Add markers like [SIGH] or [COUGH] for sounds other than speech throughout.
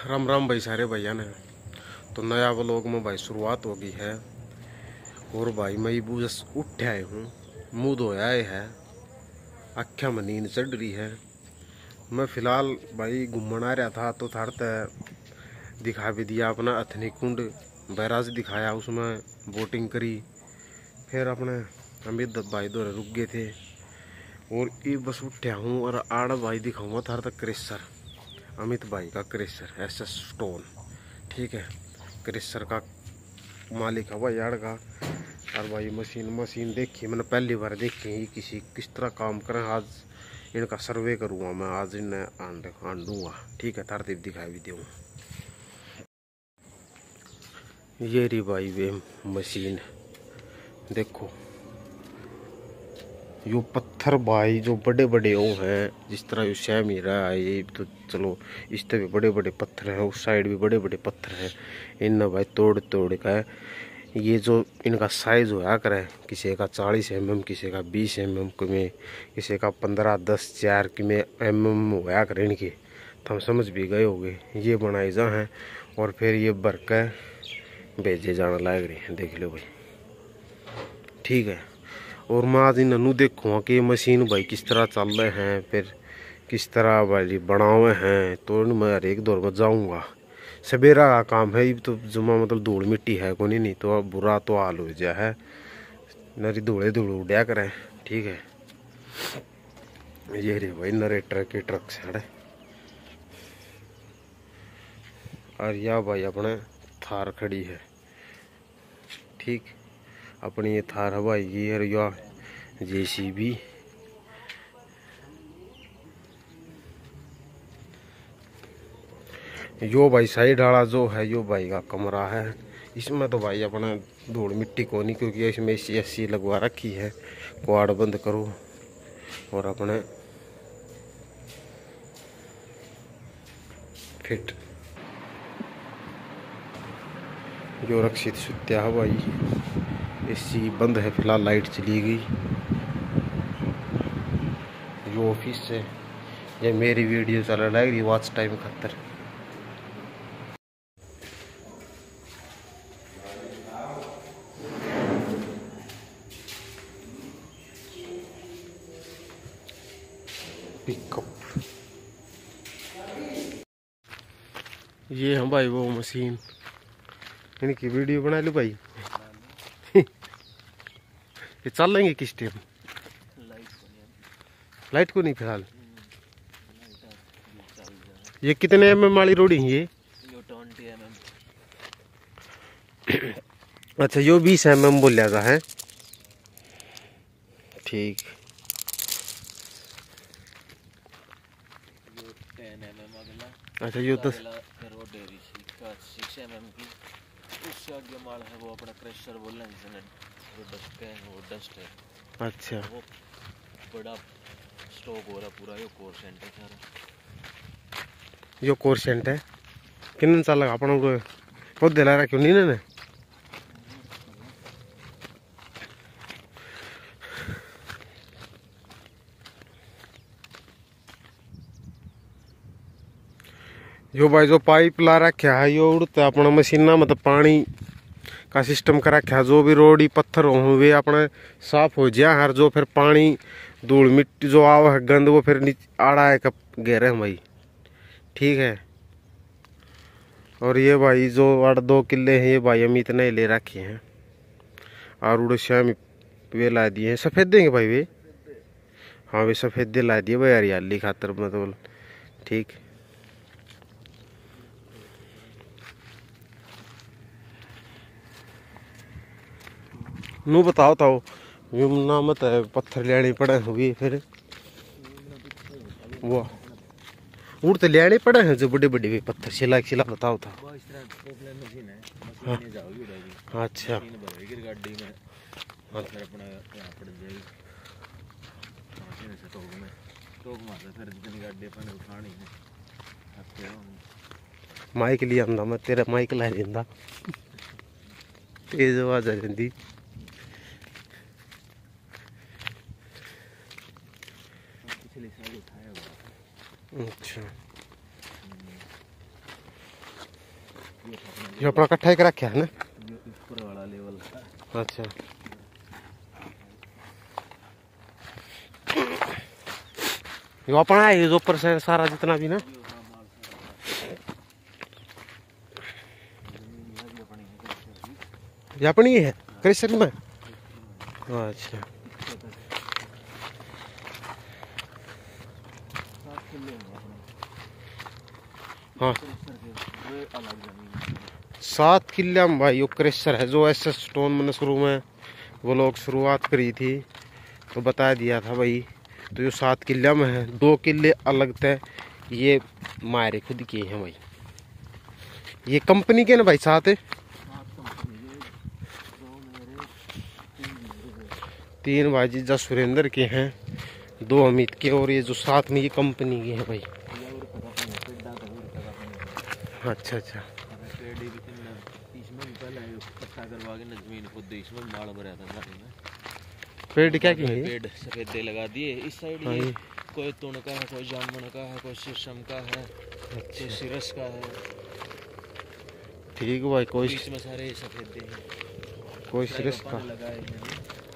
राम राम भाई सारे भैया ने तो नया व्लॉग में भाई शुरुआत हो गई है। और भाई मैं बस उठ आए हूँ, मुँह धोया है अख्या में नींद चढ़ रही है। मैं फ़िलहाल भाई घूमना आ रहा था तो थर त दिखा भी दिया अपना अथनी कुंड, बैराज दिखाया, उसमें बोटिंग करी। फिर अपने अमित भाई दो रुक गए थे। और ये बस उठा हूँ, और आड़ भाई दिखाऊँगा थार तक क्रेसर अमित भाई का क्रेशर एस एस स्टोन ठीक है? क्रेशर का मालिक हवा यार का। और भाई मशीन मशीन देखी मैंने पहली बार देखी ये किसी किस तरह काम करें आज इनका सर्वे करूँगा मैं, आज इन्हें आन ठीक है तरतीब दिखाई भी दूँगा। ये रही भाई वे मशीन देखो यो पत्थर भाई जो बड़े बड़े ओ हैं, जिस तरह यो सेम ही रहा है, ये तो चलो, इस तरह भी बड़े बड़े पत्थर हैं, उस साइड भी बड़े बड़े पत्थर हैं। इन भाई तोड़ तोड़ का है। ये जो इनका साइज़ होया करे, किसी का चालीस एम एम किसी का बीस एम एम में किसी का पंद्रह, दस, चार कि में एम एम होया करे इनके तो हम समझ भी गए होंगे। ये बनाए जा हैं और फिर ये भर भेजे जाने लायक रहे हैं, देख लो भाई। ठीक है। और मैं आज इन्हों देखूँ कि मशीन भाई किस तरह चल रहे हैं, फिर किस तरह भाई बनावे हैं तो मैं हर एक दौर में जाऊँगा। सवेरा का काम है, ये तो जुमा मतलब धूल मिट्टी है को नहीं तो अब बुरा तो हाल हो जाए है। नरी धूले धूल उड़ा करें, ठीक है। ये रे भाई नरे ट्रक ट्रक साढ़े और यह भाई अपने थार खड़ी है, ठीक। अपनी ये थार हवाई गियर या जेसीबी। यो भाई साइड वाला जो है, यो भाई का कमरा है। इसमें तो भाई अपना धूल मिट्टी को नहीं, क्योंकि इसमें सी एस सी लगवा रखी है। क्वाड बंद करो और अपने फिट जो रक्षित सुत्या हवाई, एसी बंद है, फ़िलहाल लाइट चली गई। जो ऑफ़िस है, ये मेरी वीडियो चल रहा है वॉच टाइम खतर। ये हम भाई वो मशीन इनकी वीडियो बना लो भाई। [LAUGHS] ये चल लेंगे किस टाइम लाइट को नहीं फ़िलहाल। ये कितने एम एम वाली रोड है ये? [COUGHS] अच्छा यो बीस एम एम बोल जाता है? ठीक। अच्छा यो दस सबसे आगे माल है वो अपना क्रेशर बोलना जिसने जो डस्ट है वो डस्ट है। अच्छा। वो बड़ा स्टॉक हो रहा पूरा यो कोर सेंट है यो कोर है। साल लगा नहीं ना यो भाई जो पाइप ला रखा है, यो उड़ता अपना मशीन ना मतलब पानी का सिस्टम कर रखा है। जो भी रोड़ी, पत्थर हो वे अपने साफ़ हो जाए, हर जो फिर पानी, धूल, मिट्टी जो आव है गंद वो फिर नीचे आड़ा है कब गहरे हम भाई। ठीक है? और ये भाई जो आठ दो किले हैं, ये भाई हम इतने ले रखे हैं। और उड़े श्याम वे ला दिए हैं। सफ़ेद देंगे भाई वे? हाँ वे सफ़ेदे ला दिए भाई, हरियाली खातर मतलब ठीक। नू बताओ तो यमुना मत पत्थर लेने पड़े हुए फिर। वो उड़ तो लेने पड़े हैं जो बड़े बड़े भी पत्थर शिला शिला बताओ था हाँ। अच्छा हाँ। माइक लिया मैं तेरा माइक ला लेंदा तेज आवाज़ आ जाती अपना इकट्ठा कर रखा है ना ऊपर वाला लेवल अच्छा। ये अपना है जो ऊपर से सारा जितना भी ना। ये अपनी है क्रेशर में। अच्छा। हाँ। सात किले में भाई वो क्रेशर है जो एस एस स्टोन मैंने शुरू में वो लोग शुरुआत करी थी तो बता दिया था भाई। तो ये सात किले में है दो किले अलग थे ये मारे खुद किए हैं भाई। ये कंपनी के ना भाई साथ है तीन मेरे तीन भाई जी जस सुरेंद्र के हैं दो अमित के और ये जो साथ में ये कंपनी के हैं भाई। का अच्छा अच्छा पेड़ी भी किन्ना इसमें भी पहले इकट्ठा करवा के ना खुद इसमें माल भरा था सारे में पेड़ क्या की पेड़ सफेदे लगा दिए इस साइड हाँ, ये। कोई तुण का है कोई जामुन का है कोई शीशम का है अच्छा। कोई सिरस का है ठीक भाई कोई बीच में सारे सफेदे हैं कोई सिरस का लगाए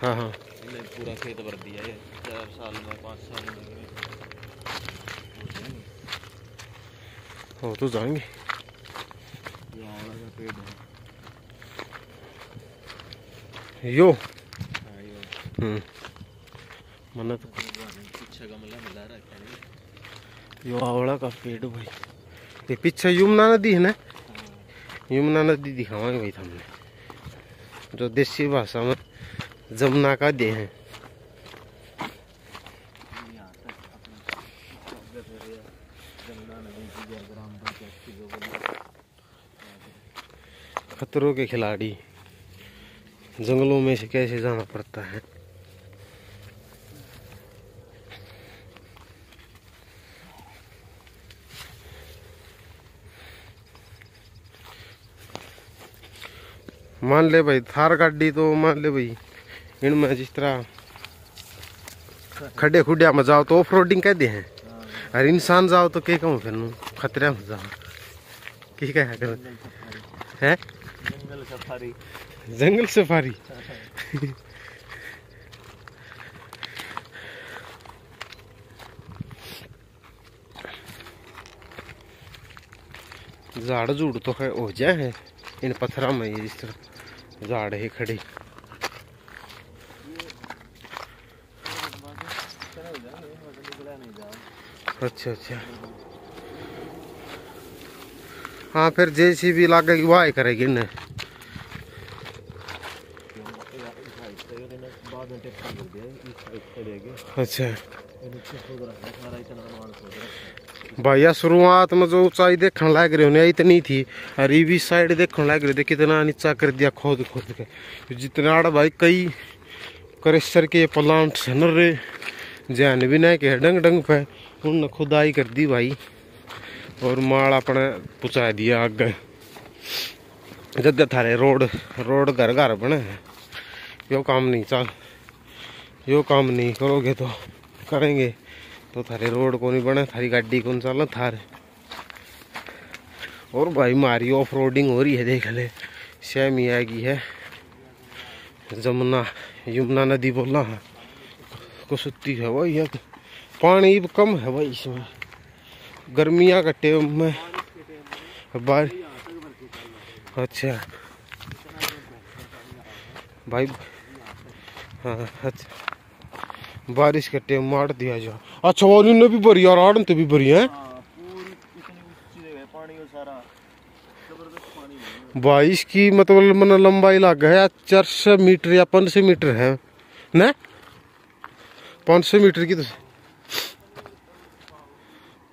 हाँ हाँ पूरा खेत भर दिया है चार साल में पाँच साल में हो तो जाएँगे ये आंवला का पेड़ है यो। हाँ, हम्म। रखा है यो आवड़ा का पेड़ भाई। ये पीछे यमुना नदी है ना? यमुना नदी दिखावांगे भाई हमने जो देसी भाषा में जमुना का दे हैं। खतरों के खिलाड़ी। जंगलों में से कैसे जाना पड़ता है? मान ले भाई, थार गाड़ी तो मान ले भाई, इनमें जिस तरह खड्डे खुड्डिया में जाओ तो ऑफ़ रोडिंग कह दे हैं। और इंसान जाओ तो क्या कहूँ फिर खतरे में जाओ। की कह? है? जंगल सफारी। जंगल सफारी। झाड़ झूड़ तो है, हो जाए है। इन पत्थरों में ये इस तरह झाड़ है खड़ी। अच्छा अच्छा। हाँ फिर जैसी भी लागेगी वाह करेगी इन्हें बाद में टेक्टर लग गया इस साइड चलेगी अच्छा। शुरुआत में जो ऊंचाई देखने लग रही होने, इतनी थी। और ये साइड देखने लग रही थी, कितना नीचा कर दिया, खोद खोद के। जितना भाई, कई क्रेशर के प्लांट रे जैन भी नहीं के डंग डंग पे। उनने खुदाई कर दी भाई। और माल अपने पहुँचा दिया आगे। जद थारे रोड रोड घर घर बने हैं। यो काम नहीं, चल। यो काम नहीं, करोगे तो करेंगे। तो थारे रोड को नहीं बने, थारी गाड़ी कौन चल, थारे। और भाई मारी ऑफ़ रोडिंग हो रही है, देख ले। सेम ही आएगी है। जमुना, यमुना नदी बोला। है कुसुत्ती है भाई ये पानी कम है भाई इसमें। गर्मियाँ का टाइम में। बार अच्छा। भाई हाँ [LAUGHS] अच्छा बारिश के टाइम मार दिया जा। अच्छा और इन्हें भी भरी यार आड़न तो भी भरी है। हाँ बाईस की मतलब मन लंबाई लग है चार सौ मीटर या पाँच सौ मीटर है। ना? पाँच सौ मीटर की तो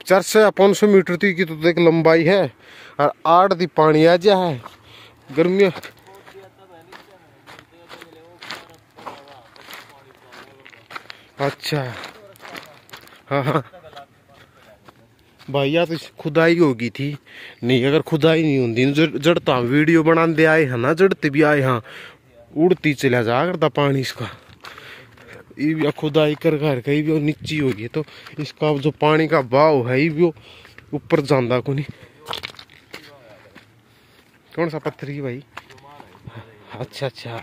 चार सौ या पाँच सौ मीटर की तो देख लंबाई है और आठ दी पानी आ जा है। गर्मियाँ अच्छा। हाँ हाँ। भैया तो खुदाई होगी थी। नहीं, अगर खुदाई नहीं होती जड़ जड़ता वीडियो बनाते आए हैं ना जड़ते भी आए हाँ। उड़ती चला जा करता पानी इसका। ये भी खुदाई कर कर के ये भी नीची होगी तो इसका जो पानी का बहाव है, ये भी ऊपर जाता को नहीं कौन सा पत्थर की भाई? अच्छा अच्छा।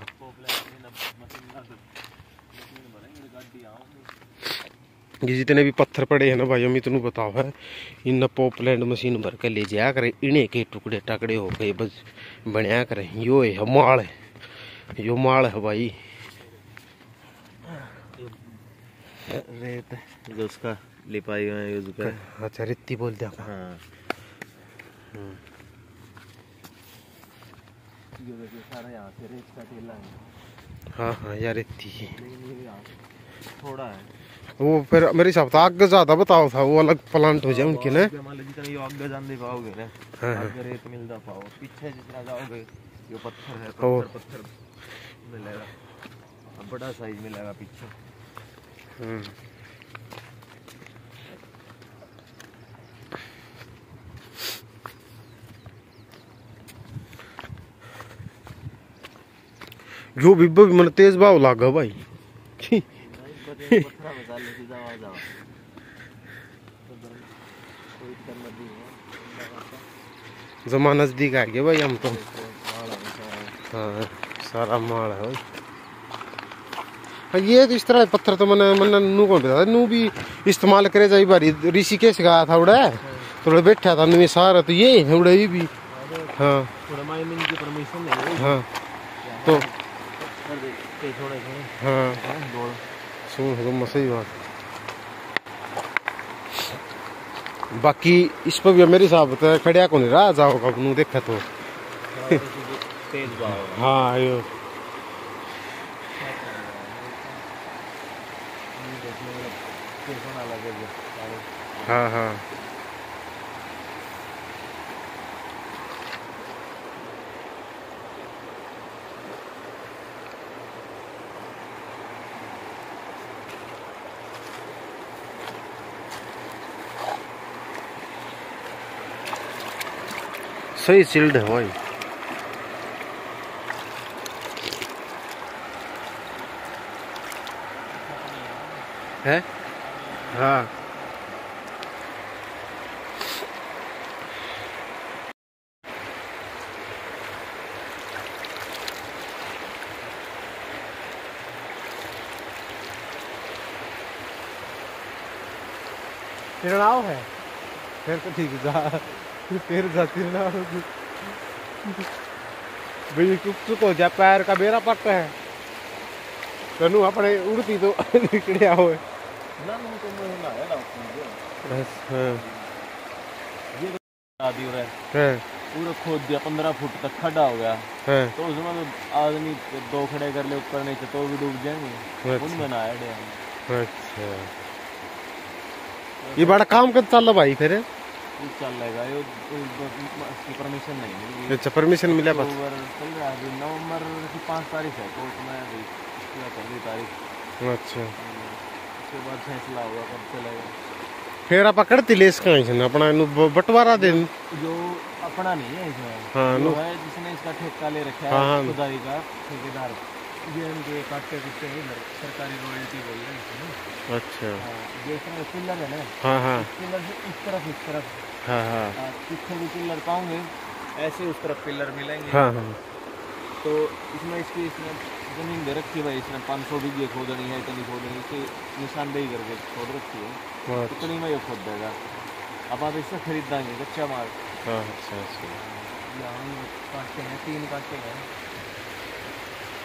ये जितने भी पत्थर पड़े हैं ना भाई अमित नु बताओ है। इन पॉपलैंड मशीन भर के ले जाया करे। इन्हें के टुकड़े टकड़े हो गए बस बनया करे। यो है माल है। यो माल है भाई। रेत जो उसका लिपाई हुआ है यूज़ कर अच्छा रित्ती बोल दिया हाँ। ये देखिए सारा यहाँ से रेत का टीला है हाँ हाँ। यार रित्ती से थोड़ा है। वो फिर मेरे हिसाब से आगे ज़्यादा बताओ था वो अलग प्लांट हो जाए उनके ना? हाँ, हाँ। है बड़ा साइज़ मिलेगा पीछे। हम्म। जो भी भी मन तेज भाव लागा भाई पत्थर मसाले सीधा आ जाओ कोई करना नहीं है जमा नज़दीक आ गए भाई हम तो। सारा हाँ सारा माल है भाई। हाँ, ये तो इस तरह पत्थर तो मैंने मैंने नू कौन बताया नू भी इस्तेमाल करे जाई बारी। ऋषिकेश गया था उड़ा। थोड़ा बैठा था नू सारा तो ये है उड़ा भी। हाँ। की परमिशन नहीं है। हाँ। तो दे हो थोड़े हाँ हाँ, बोल सुन तो सही बात। बाकी इस पर भी मेरे हिसाब से खड़िया को नहीं रहा जाओ कब नू देखा तो। हाँ यो। हाँ हाँ। सही चिल्ड है भाई है हाँ तिरनाव है फिर तो ठीक जा फिर जा तिरनाव भाई चुप चुप हो जा पैर का बेरा पट है। कनु अपने उड़ती तो [LAUGHS] निकलिया हो ना ना तो मैं ना है हाँ। ये आदि हो रहा है। हाँ। पूरा खोद दिया पंद्रह फुट तक खड़ा हो गया। हाँ। तो उसमें तो आदमी दो खड़े कर ले ऊपर नीचे तो भी डूब जाएँगे। अच्छा। उनमें ना आइडिया अच्छा। ये बड़ा काम कर चल भाई फिर। चल रहेगा ये परमिशन नहीं मिली। अच्छा परमिशन मिला बस? चल रहा है नवंबर की पाँच तारीख है कोर्ट में अभी पहली तारीख। अच्छा। उसके बाद फैसला होगा कब चलेगा। फिर आप पकड़ती ले इसका अपना बंटवारा दे जो अपना नहीं है इसमें। हाँ, जो है जिसने इसका ठेका ले रखा हाँ, है हाँ। खुदाई का ठेकेदार। ये उनके काटते कुटते नहीं सरकारी रॉयल्टी बोल रहे हैं इसमें। अच्छा। हाँ, पिलर है ना? हाँ हाँ। पिलर से इस तरफ़ इस तरफ़। हाँ हाँ। हाँ, भी पिलर पाओगे ऐसे उस तरफ़ पिलर मिलेंगे। हाँ हाँ। तो इसमें इसकी इसमें ज़मीन दे रखी है भाई इसने पाँच सौ बीघे खोदनी है इतनी खोदनी इसकी निशानदेही करके खोद रखी है। इतनी में ये खोद देगा। अब आप इससे खरीदाएँगे कच्चा माल। अच्छा अच्छा। यहाँ ये हैं तीन काटते हैं इन काटों को दिया जाऊँगी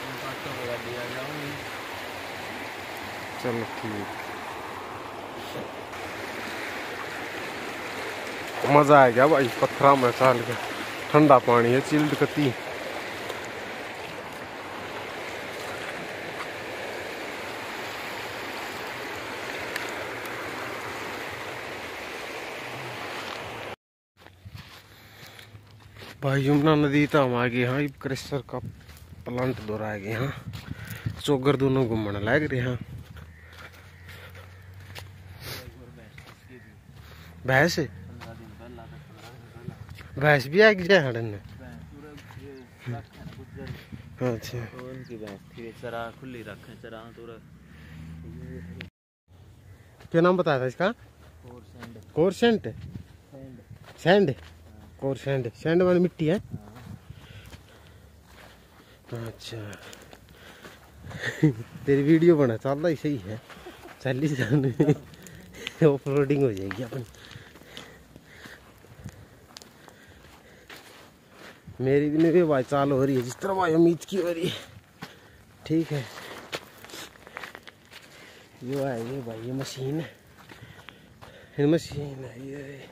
चलो ठीक। मज़ा आ गया भाई, पत्थरा में चाल के। ठंडा पानी है, चिल्ड कती। भाई, यमुना नदी तो हम आ गए हाँ क्रेशर का प्लांट दोहरा गए हाँ। चौगर दोनों घूमने लग रहे हैं। भैंस? भैंस भी आ गई हड़न में? है अच्छा। क्या नाम बताया था इसका? और sand coarse sand sand. Sand. Coarse sand sand वाली मिट्टी है? हाँ। अच्छा। तेरी वीडियो बना चलता ही सही है। चल ही ऑफ़ रोडिंग हो जाएगी अपनी। मेरी भी नहीं, भाई, चाल हो रही है। जिस तरह भाई उम्मीद की हो रही है। ठीक है। ये है ये भाई, ये मशीन है। ये मशीन है, ये।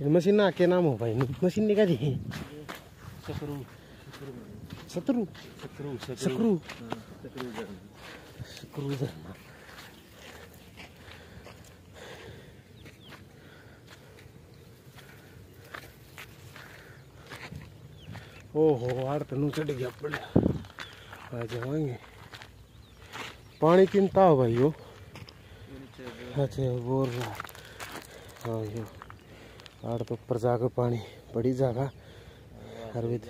मशीन ना क्या नाम हो भाई। मशीन निकाल दी सकरू सतरू सकरू सकरू सकरू स्क्रू धरना ओहो आड़ तनु चढ़ गया पड़े आ जाएँगे पानी किनता हो भाई वो? अच्छा बोर रहा। हाँ यो। आड़ तो ऊपर जाकर पानी बड़ी जगह हर विध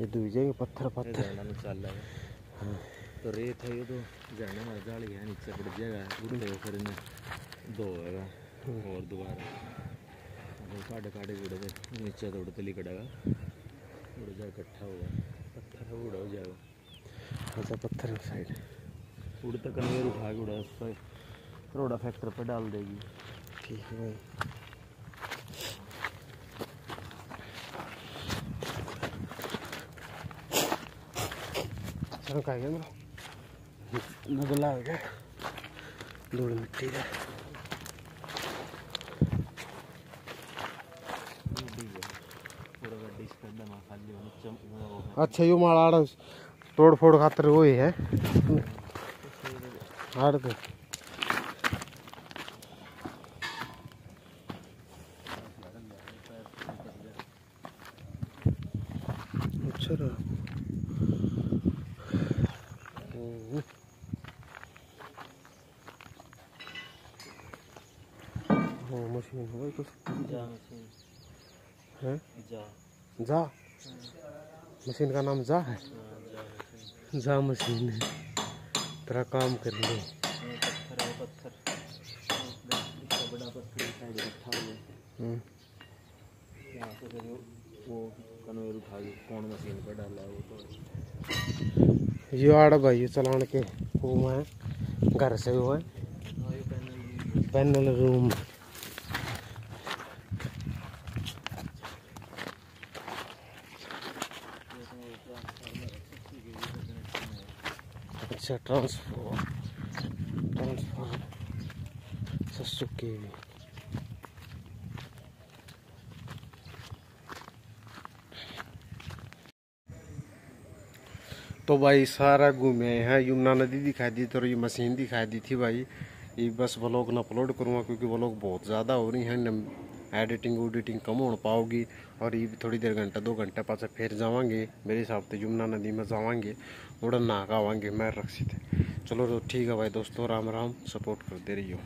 ये दूर जाएँगे पत्थर पत्थर। है। तो रेत है ये तो झरने में जाल गया नीचे पड़ जाएगा उड़ते हुए फिर दो होएगा और दोबारा। काटे काटे उड़े थे नीचे तो उड़ते लिकड़ेगा उड़ जाए इकट्ठा होगा। पत्थर है उड़ा हो जाएगा अच्छा पत्थर साइड। उड़ता कन्वेयर उठा के उड़ा रोड़ा फैक्टर पर डाल देगी। ठीक है भाई। चलो का गया नगला हो गया धूल मिट्टी अच्छा यो माड़ा तोड़ फोड़ खातर वो ही है। आड़ तो अच्छा रहा हम्म। हाँ मशीन हो तो जा मशीन है जा जा मशीन का नाम जा है जा मशीन है तेरा काम कर ले ये आड़ भाई चलान के रूम है घर से वो है पैनल रूम अच्छा ट्रांसफ़र ट्रांसफ़र सस्सु के भी तो भाई, सारा घूमे हैं। यमुना नदी दिखाई दी तो ये मशीन दिखाई दी थी भाई। ये बस व्लॉग ना अपलोड करूँगा क्योंकि व्लॉग बहुत ज़्यादा हो रही है। एडिटिंग उडिटिंग कम हो पाओगी और ये थोड़ी देर घंटा, दो घंटे पास फिर जावांगे। मेरे हिसाब से यमुना नदी में जावांगे। उड़न ना आगा, वांगे मैं रख सीते चलो तो ठीक है भाई दोस्तों राम राम सपोर्ट करते रहियो।